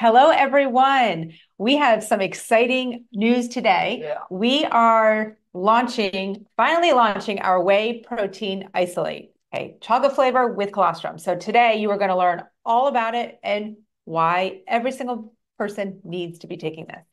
Hello, everyone. We have some exciting news today. Yeah. We are launching, finally launching our whey protein isolate, okay, chocolate flavor with colostrum. So today you are going to learn all about it and why every single person needs to be taking this.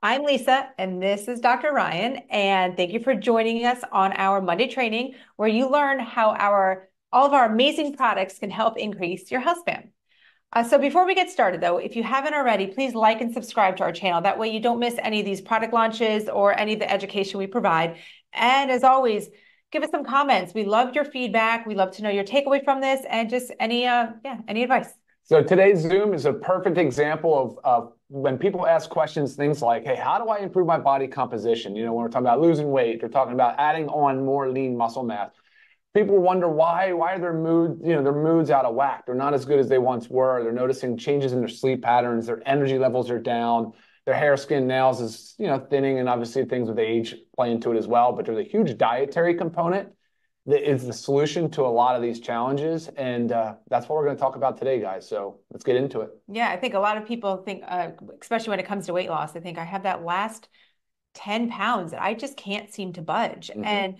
I'm Lisa, and this is Dr. Ryan, and thank you for joining us on our Monday training, where you learn how our all of our amazing products can help increase your health span. Uh, so before we get started though, if you haven't already, please like and subscribe to our channel. That way you don't miss any of these product launches or any of the education we provide. And as always, give us some comments. We love your feedback. We love to know your takeaway from this and just any, uh, yeah, any advice. So today's Zoom is a perfect example of, of when people ask questions, things like, hey, how do I improve my body composition? You know, when we're talking about losing weight, we're talking about adding on more lean muscle mass people wonder why why are their mood you know their moods out of whack? They're not as good as they once were. They're noticing changes in their sleep patterns. Their energy levels are down. Their hair skin nails is you know thinning and obviously things with age play into it as well but there's a huge dietary component that is the solution to a lot of these challenges and uh, that's what we're going to talk about today guys so let's get into it. Yeah i think a lot of people think uh, especially when it comes to weight loss they think i have that last 10 pounds that i just can't seem to budge. Mm-hmm. and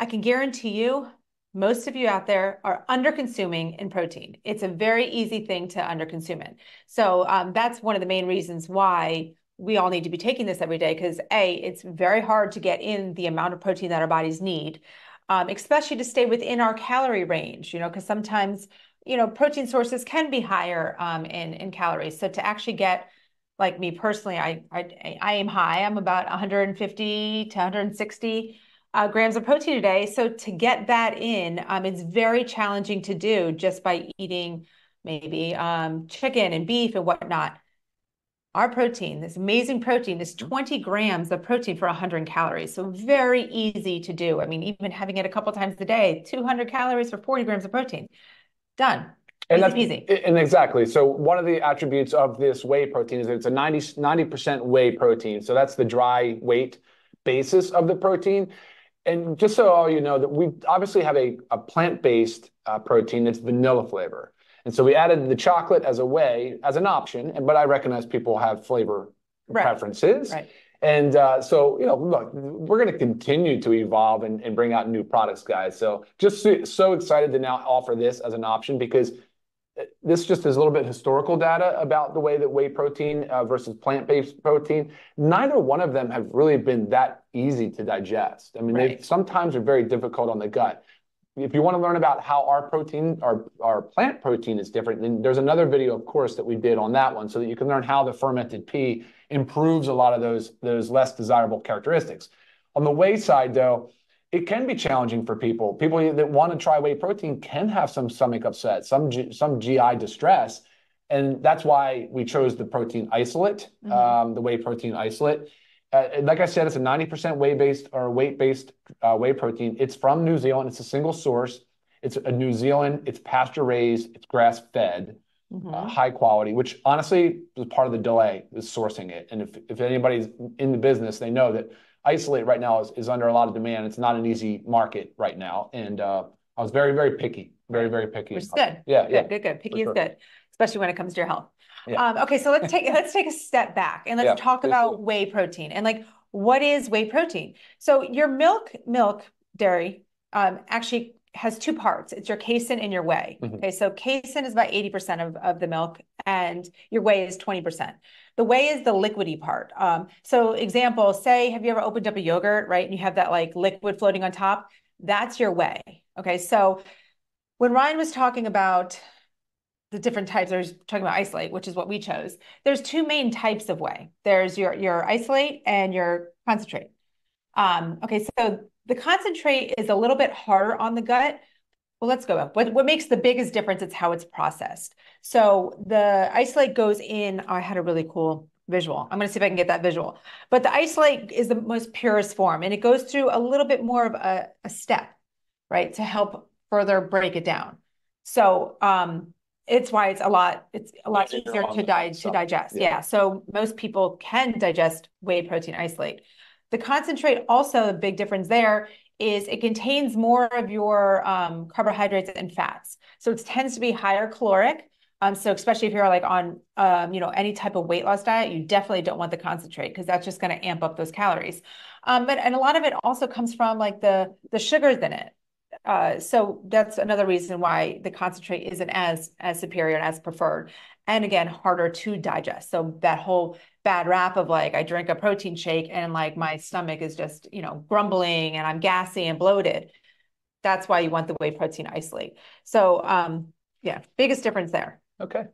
I can guarantee you, most of you out there are under consuming in protein. It's a very easy thing to under consume it. So um, that's one of the main reasons why we all need to be taking this every day because A, it's very hard to get in the amount of protein that our bodies need, um, especially to stay within our calorie range, you know, because sometimes, you know, protein sources can be higher um, in, in calories. So to actually get like me personally, I, I, I am high. I'm about 150 to 160 uh, grams of protein a day. So to get that in, um, it's very challenging to do just by eating maybe um, chicken and beef and whatnot. Our protein, this amazing protein, is 20 grams of protein for 100 calories. So very easy to do. I mean, even having it a couple times a day, 200 calories for 40 grams of protein. Done. And that's easy. And exactly. So one of the attributes of this whey protein is that it's a 90, 90% whey protein. So that's the dry weight basis of the protein and just so all you know that we obviously have a, a plant-based uh, protein that's vanilla flavor. And so we added the chocolate as a way, as an option, and but I recognize people have flavor right. preferences. Right. And uh, so, you know, look, we're going to continue to evolve and, and bring out new products, guys. So just so, so excited to now offer this as an option because this just is a little bit historical data about the way that whey protein uh, versus plant-based protein. Neither one of them have really been that easy to digest. I mean, they sometimes are very difficult on the gut. If you want to learn about how our protein, our, our plant protein is different, then there's another video, of course, that we did on that one so that you can learn how the fermented pea improves a lot of those, those less desirable characteristics. On the whey side, though, it can be challenging for people. People that want to try whey protein can have some stomach upset, some G, some GI distress, and that's why we chose the protein isolate, mm-hmm. um, the whey protein isolate. Uh, like I said, it's a 90% whey based or weight based uh, whey protein. It's from New Zealand. It's a single source. It's a New Zealand. It's pasture raised. It's grass fed. Mm-hmm. Uh, high quality, which honestly was part of the delay is sourcing it. And if, if anybody's in the business, they know that isolate right now is, is under a lot of demand. It's not an easy market right now. And uh, I was very, very picky, very, very picky. Which is good. Yeah, good, yeah. Good, good. Picky sure. is good, especially when it comes to your health. Yeah. Um, okay, so let's take let's take a step back and let's yeah, talk about cool. whey protein and like what is whey protein. So your milk milk dairy um, actually has two parts. It's your casein and your whey. Mm-hmm. Okay, so casein is about 80% of, of the milk and your whey is 20%. The whey is the liquidy part. Um, so example, say, have you ever opened up a yogurt, right? And you have that like liquid floating on top? That's your whey. Okay, so when Ryan was talking about the different types, there's talking about isolate, which is what we chose. There's two main types of whey. There's your, your isolate and your concentrate. Um, okay, so the concentrate is a little bit harder on the gut. Well, let's go up. What, what makes the biggest difference is how it's processed. So the isolate goes in, oh, I had a really cool visual. I'm going to see if I can get that visual. But the isolate is the most purest form, and it goes through a little bit more of a, a step, right, to help further break it down. So um, it's why it's a lot, it's a lot easier to, di to digest. Yeah. yeah. So most people can digest whey protein isolate. The concentrate, also a big difference there is it contains more of your um, carbohydrates and fats. So it tends to be higher caloric, Um, so especially if you're like on, um, you know, any type of weight loss diet, you definitely don't want the concentrate because that's just going to amp up those calories. Um, but and a lot of it also comes from like the the sugars in it. Uh, so that's another reason why the concentrate isn't as as superior and as preferred. And again, harder to digest. So that whole bad rap of like I drink a protein shake and like my stomach is just you know grumbling and I'm gassy and bloated. That's why you want the whey protein isolate. So um, yeah, biggest difference there. Okay.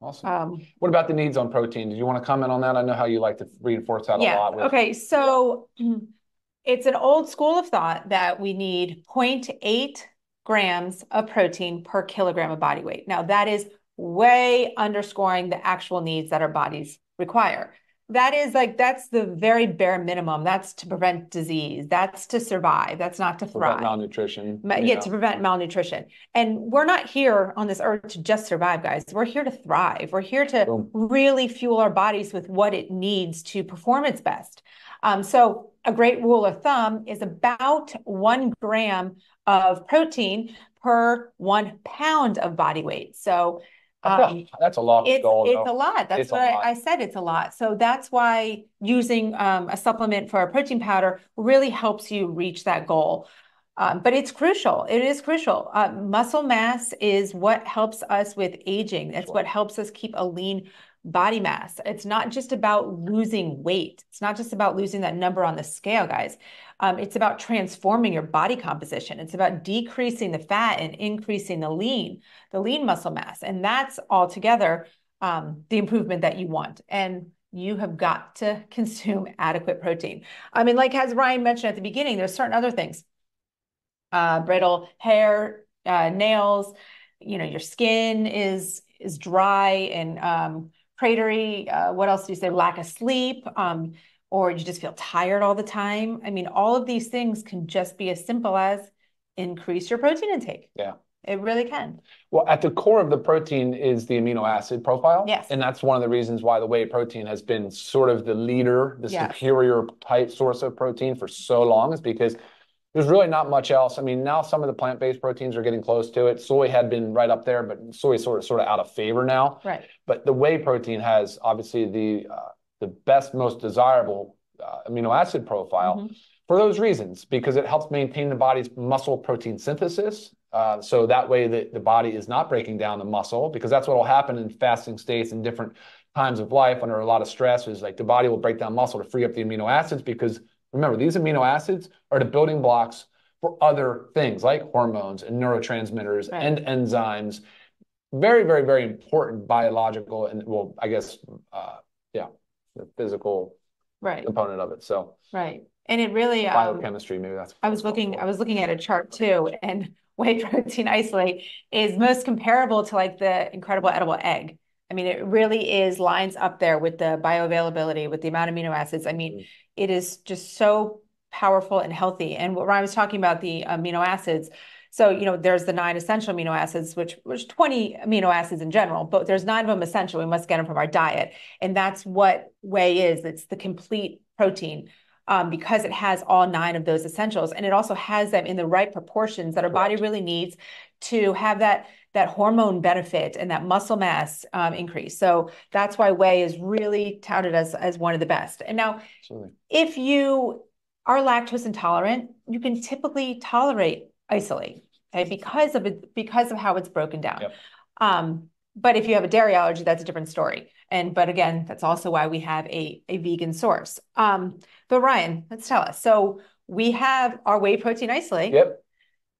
Awesome. Um, what about the needs on protein? Did you want to comment on that? I know how you like to reinforce that yeah, a lot. With... Okay. So it's an old school of thought that we need 0.8 grams of protein per kilogram of body weight. Now, that is way underscoring the actual needs that our bodies require. That is like that's the very bare minimum. That's to prevent disease. That's to survive. That's not to thrive. prevent malnutrition yeah, yeah to prevent malnutrition. And we're not here on this earth to just survive guys. We're here to thrive. We're here to Boom. really fuel our bodies with what it needs to perform its best. Um, so a great rule of thumb is about one gram of protein per one pound of body weight so um, that's a lot. It's, goal, it's a lot. That's it's what I, I, said. It's a lot. So that's why using um, a supplement for a protein powder really helps you reach that goal. Um, but it's crucial. It is crucial. Uh, muscle mass is what helps us with aging. It's sure. what helps us keep a lean body mass. It's not just about losing weight. It's not just about losing that number on the scale, guys. Um, it's about transforming your body composition. It's about decreasing the fat and increasing the lean, the lean muscle mass. And that's altogether um, the improvement that you want. And you have got to consume adequate protein. I mean, like as Ryan mentioned at the beginning, there's certain other things. Uh, brittle hair, uh, nails, you know, your skin is is dry and um, cratery. Uh, what else do you say? Lack of sleep, um, or you just feel tired all the time. I mean, all of these things can just be as simple as increase your protein intake. Yeah. It really can. Well, at the core of the protein is the amino acid profile. Yes. And that's one of the reasons why the whey protein has been sort of the leader, the yes. superior type source of protein for so long, is because there's really not much else. I mean, now some of the plant-based proteins are getting close to it. Soy had been right up there, but soy is sort of sort of out of favor now. Right. But the whey protein has obviously the uh, the best, most desirable uh, amino acid profile mm-hmm. for those reasons, because it helps maintain the body's muscle protein synthesis. Uh, so that way the, the body is not breaking down the muscle, because that's what will happen in fasting states and different times of life under a lot of stress is like the body will break down muscle to free up the amino acids because Remember, these amino acids are the building blocks for other things like hormones and neurotransmitters right. and enzymes. Very, very, very important biological and, well, I guess, uh, yeah, the physical right. component of it. So, right. And it really um, biochemistry, um, maybe that's. I was looking. I was looking at a chart too, and whey protein isolate is most comparable to like the incredible edible egg. I mean, it really is lines up there with the bioavailability, with the amount of amino acids. I mean, mm it is just so powerful and healthy. And what Ryan was talking about, the amino acids. So, you know, there's the nine essential amino acids, which which 20 amino acids in general, but there's nine of them essential. We must get them from our diet. And that's what whey is. It's the complete protein um, because it has all nine of those essentials. And it also has them in the right proportions that our body really needs to have that that hormone benefit and that muscle mass um, increase. So that's why whey is really touted as, as one of the best. And now, Absolutely. if you are lactose intolerant, you can typically tolerate isolate okay, because of it, because of how it's broken down. Yep. Um, but if you have a dairy allergy, that's a different story. And but again, that's also why we have a, a vegan source. Um, but Ryan, let's tell us. So we have our whey protein isolate. Yep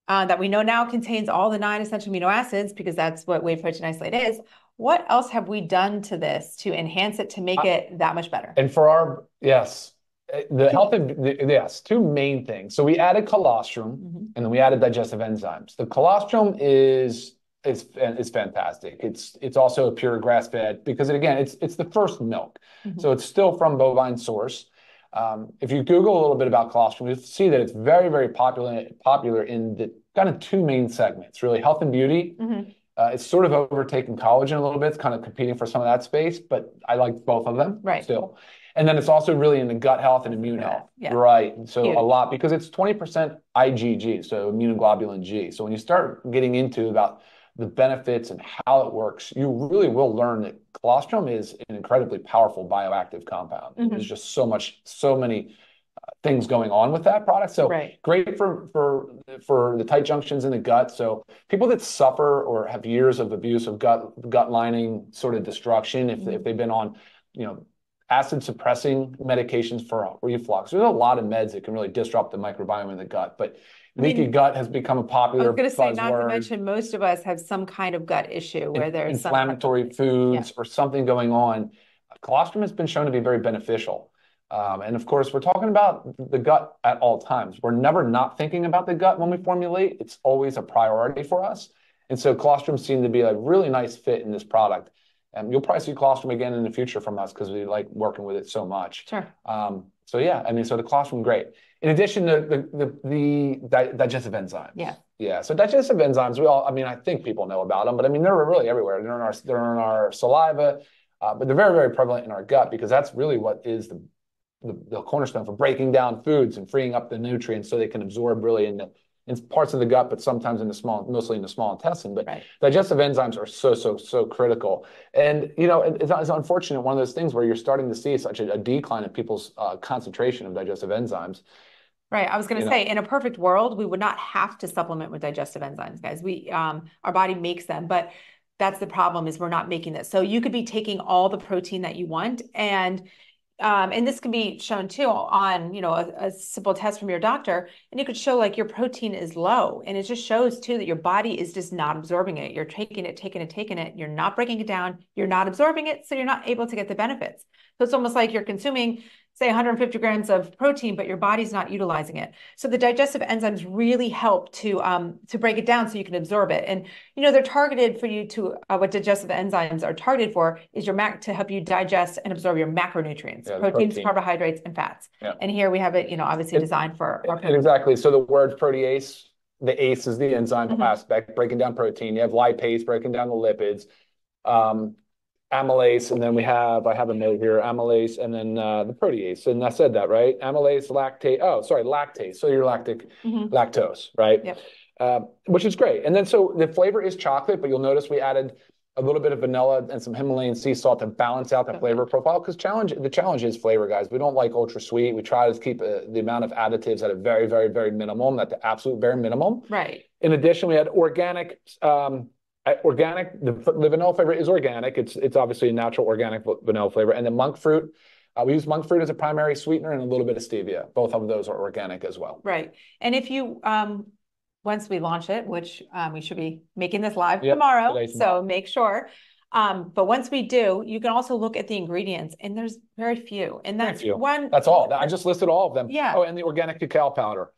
uh, that we know now contains all the nine essential amino acids because that's what whey protein isolate is. What else have we done to this to enhance it to make uh, it that much better? And for our yes, uh, the health of the, yes, two main things. So we added colostrum mm-hmm. and then we added digestive enzymes. The colostrum is is is fantastic. It's it's also a pure grass fed because it, again it's it's the first milk, mm-hmm. so it's still from bovine source. Um, if you Google a little bit about colostrum, you'll see that it's very, very popular, popular in the kind of two main segments, really health and beauty. Mm-hmm. Uh, it's sort of overtaken collagen a little bit. It's kind of competing for some of that space, but I like both of them right. still. And then it's also really in the gut health and immune health. Yeah. Right. So Huge. a lot because it's 20% IgG, so immunoglobulin G. So when you start getting into about the benefits and how it works, you really will learn that colostrum is an incredibly powerful bioactive compound. Mm-hmm. There's just so much, so many uh, things going on with that product. So right. great for for for the tight junctions in the gut. So people that suffer or have years of abuse of gut gut lining sort of destruction, if, mm-hmm. if they've been on, you know, acid suppressing medications for reflux. There's a lot of meds that can really disrupt the microbiome in the gut, but leaky mean, gut has become a popular. I was going to say, not to mention, most of us have some kind of gut issue where there's inflammatory foods yeah. or something going on. Colostrum has been shown to be very beneficial. Um, and of course, we're talking about the gut at all times. We're never not thinking about the gut when we formulate. It's always a priority for us. And so colostrum seemed to be a really nice fit in this product. And you'll probably see colostrum again in the future from us because we like working with it so much. Sure. Um, so yeah, I mean, so the colostrum, great. In addition to the the, the di- digestive enzymes. Yeah. Yeah. So digestive enzymes, we all, I mean, I think people know about them, but I mean, they're really everywhere. They're in our they're in our saliva, uh, but they're very very prevalent in our gut because that's really what is the, the the cornerstone for breaking down foods and freeing up the nutrients so they can absorb really in the in parts of the gut, but sometimes in the small, mostly in the small intestine. But right. digestive enzymes are so, so, so critical. And, you know, it's, it's unfortunate, one of those things where you're starting to see such a, a decline in people's uh, concentration of digestive enzymes. Right. I was going to say, know. in a perfect world, we would not have to supplement with digestive enzymes, guys. We, um, our body makes them, but that's the problem is we're not making this. So you could be taking all the protein that you want and um, and this can be shown too on you know a, a, simple test from your doctor and it could show like your protein is low and it just shows too that your body is just not absorbing it. You're taking it taking it taking it. You're not breaking it down. You're not absorbing it so you're not able to get the benefits. So it's almost like you're consuming say 150 grams of protein, but your body's not utilizing it. So the digestive enzymes really help to um, to break it down so you can absorb it. And you know they're targeted for you to uh, what digestive enzymes are targeted for is your mac to help you digest and absorb your macronutrients, yeah, proteins, protein. carbohydrates, and fats. Yeah. And here we have it, you know, obviously it, designed for our exactly. So the word protease, the ACE is the enzyme mm-hmm. aspect, breaking down protein. You have lipase breaking down the lipids. Um, amylase, and then we have, I have a note here, amylase, and then uh, the protease. And I said that, right? Amylase, lactate, oh, sorry, lactase. So you're lactic, mm-hmm. lactose, right? Yep. Uh, which is great. And then so the flavor is chocolate, but you'll notice we added a little bit of vanilla and some Himalayan sea salt to balance out the flavor profile. Because challenge the challenge is flavor, guys. We don't like ultra sweet. We try to keep uh, the amount of additives at a very, very, very minimum, at the absolute bare minimum. Right. In addition, we had organic um, organic, the, the vanilla flavor is organic. It's it's obviously a natural organic vanilla flavor. And the monk fruit, uh, we use monk fruit as a primary sweetener and a little bit of stevia. Both of those are organic as well. Right. And if you um, once we launch it, which um, we should be making this live yep, tomorrow, so make sure. Um, but once we do, you can also look at the ingredients, and there's very few, and that's one. That's all. I just listed all of them. Yeah. Oh, and the organic cacao powder.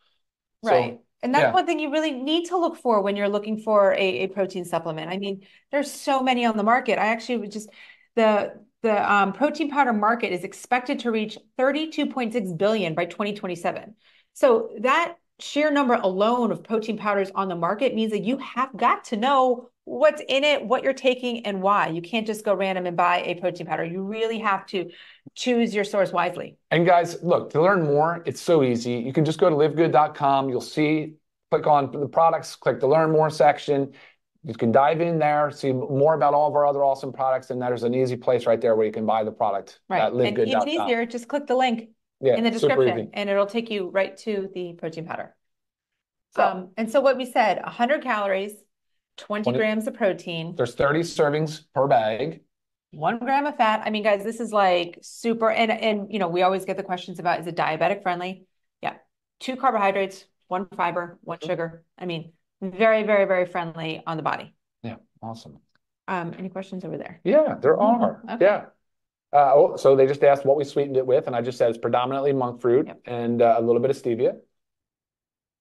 Right. So, and that's yeah. one thing you really need to look for when you're looking for a, a protein supplement. I mean, there's so many on the market. I actually would just the the um, protein powder market is expected to reach 32.6 billion by 2027. So that sheer number alone of protein powders on the market means that you have got to know what's in it, what you're taking, and why. You can't just go random and buy a protein powder. You really have to choose your source wisely. And guys, look, to learn more, it's so easy. You can just go to livegood.com. You'll see, click on the products, click the learn more section. You can dive in there, see more about all of our other awesome products, and there's an easy place right there where you can buy the product right. at livegood.com. And even easier, just click the link yeah, in the description, and it'll take you right to the protein powder. So, um, and so what we said, 100 calories, 20, 20 grams of protein. There's 30 servings per bag one gram of fat. I mean, guys, this is like super. And, and, you know, we always get the questions about is it diabetic friendly? Yeah. Two carbohydrates, one fiber, one sugar. I mean, very, very, very friendly on the body. Yeah. Awesome. Um, any questions over there? Yeah, there mm-hmm. are. Okay. Yeah. Uh, oh, so they just asked what we sweetened it with, and I just said it's predominantly monk fruit yep. and uh, a little bit of stevia.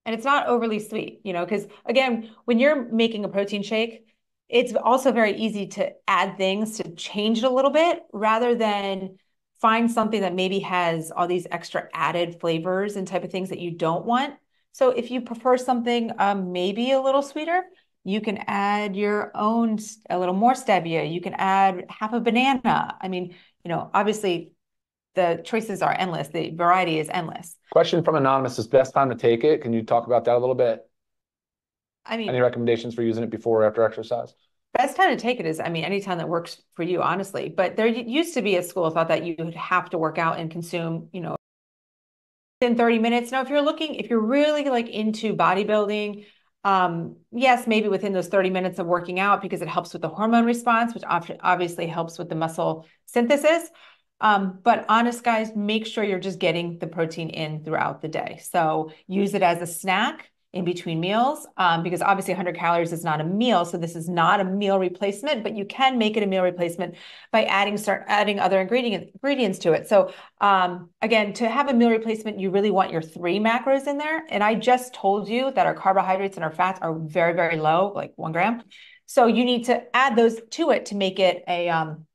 And it's not overly sweet, you know, because again, when you're making a protein shake, it's also very easy to add things to change it a little bit rather than find something that maybe has all these extra added flavors and type of things that you don't want. So if you prefer something um, maybe a little sweeter, you can add your own a little more stevia. You can add half a banana. I mean, you know, obviously the choices are endless. The variety is endless. Question from anonymous: Is best time to take it? Can you talk about that a little bit? I mean, any recommendations for using it before or after exercise? Best time to take it is, I mean, any time that works for you, honestly. But there used to be a school of thought that you would have to work out and consume, you know, in 30 minutes. Now, if you're looking, if you're really like into bodybuilding, um, yes, maybe within those 30 minutes of working out because it helps with the hormone response, which obviously helps with the muscle synthesis. Um, but honest guys, make sure you're just getting the protein in throughout the day. So use it as a snack in between meals um, because obviously 100 calories is not a meal. So this is not a meal replacement but you can make it a meal replacement by adding start adding other ingredient ingredients to it. So um, again to have a meal replacement you really want your three macros in there. And i just told you that our carbohydrates and our fats are very very low like one gram. So you need to add those to it to make it a um,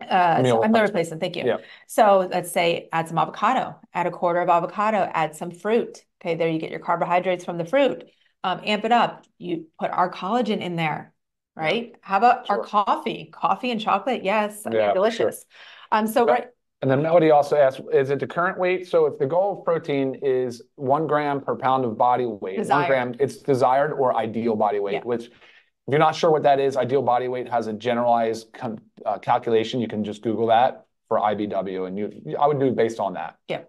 uh, so meal replacement. Thank you. Yeah. So let's say add some avocado, add a quarter of avocado, add some fruit, Okay, there you get your carbohydrates from the fruit. Um, amp it up. You put our collagen in there, right? How about sure. our coffee? Coffee and chocolate, yes, I yeah, mean, delicious. Sure. Um, so right. And then Melody also asked, is it the current weight? So if the goal of protein is one gram per pound of body weight, desired. one gram, it's desired or ideal body weight, yeah. which if you're not sure what that is, ideal body weight has a generalized uh, calculation. You can just Google that for IBW, and you, I would do it based on that. Yeah.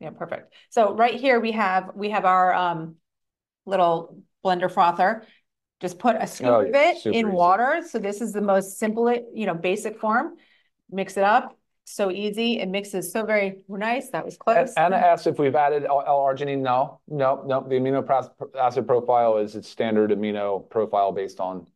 Yeah, perfect. So right here we have we have our um, little blender frother. Just put a scoop oh, yeah. of it Super in easy. water. So this is the most simple, you know, basic form. Mix it up. So easy. It mixes so very nice. That was close. Anna asked if we've added L-arginine. No, no, no. The amino acid profile is its standard amino profile based on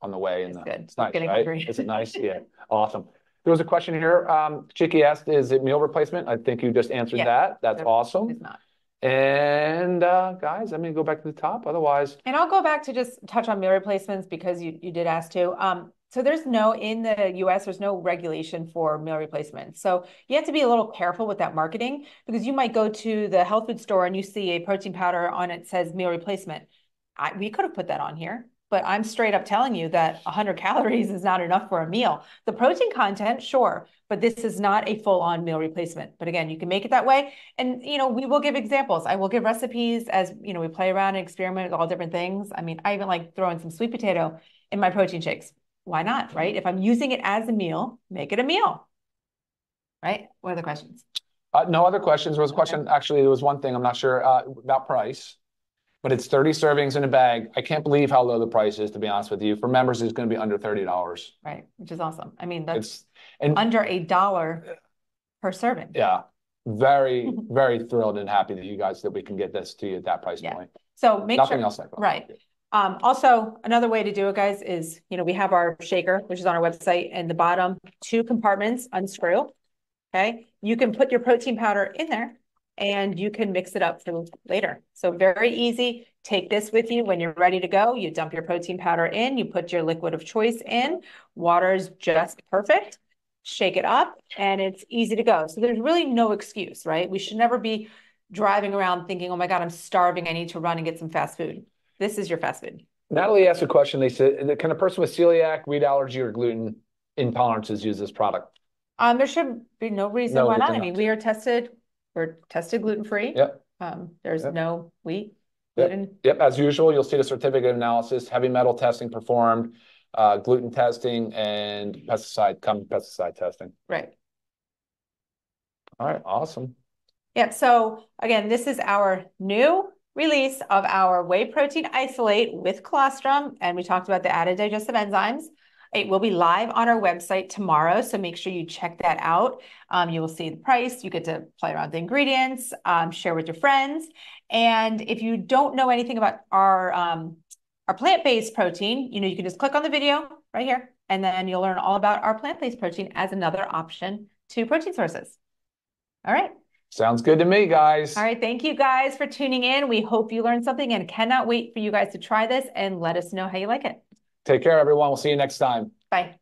on the whey. And good. It's nice, right? Is it nice? Yeah. Awesome. There was a question here. Um, Chicky asked, is it meal replacement? I think you just answered that. That's awesome. It's not. And uh, guys, I'm going to go back to the top. Otherwise, and I'll go back to just touch on meal replacements because you you did ask to. Um, so there's no in the US, there's no regulation for meal replacements. So you have to be a little careful with that marketing because you might go to the health food store and you see a protein powder on it says meal replacement. I, we could have put that on here but I'm straight up telling you that 100 calories is not enough for a meal. The protein content, sure, but this is not a full-on meal replacement. But again, you can make it that way. And, you know, we will give examples. I will give recipes as, you know, we play around and experiment with all different things. I mean, I even like throwing some sweet potato in my protein shakes. Why not, right? If I'm using it as a meal, make it a meal, right? What are the questions? Uh, no other questions. There was a question, actually, there was one thing, I'm not sure, uh, about price but it's 30 servings in a bag. I can't believe how low the price is, to be honest with you. For members, it's going to be under $30. Right, which is awesome. I mean, that's and, under a dollar per serving. Yeah. Very, very thrilled and happy that you guys that we can get this to you at that price yeah. point. So make Nothing sure, else like that. Right. Um, also, another way to do it, guys, is you know we have our shaker, which is on our website, and the bottom two compartments unscrew. Okay, you can put your protein powder in there and you can mix it up for later. So very easy. Take this with you when you're ready to go. You dump your protein powder in, you put your liquid of choice in. Water is just perfect. Shake it up and it's easy to go. So there's really no excuse, right? We should never be driving around thinking, oh my God, I'm starving. I need to run and get some fast food. This is your fast food. Natalie asked a question. They said, can a person with celiac, wheat allergy, or gluten intolerances use this product? Um, there should be no reason no, why not. I mean, we are tested we're tested gluten-free. Yep. Um, there's Yep. no wheat, Yep. gluten. Yep, as usual, you'll see the certificate analysis, heavy metal testing performed, uh, gluten testing, and pesticide, common pesticide testing. Right. All right, awesome. Yep. So again, this is our new release of our whey protein isolate with colostrum. And we talked about the added digestive enzymes. It will be live on our website tomorrow, so make sure you check that out. Um, you will see the price. You get to play around with the ingredients, um, share with your friends. And if you don't know anything about our um, our plant-based protein, you know, you can just click on the video right here, and then you'll learn all about our plant-based protein as another option to protein sources. All right. Sounds good to me, guys. All right. Thank you guys for tuning in. We hope you learned something and cannot wait for you guys to try this and let us know how you like it. Take care, everyone. We'll see you next time. Bye.